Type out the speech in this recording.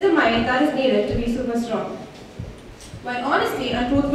the mind that is needed to be super strong. While honesty and truthfulness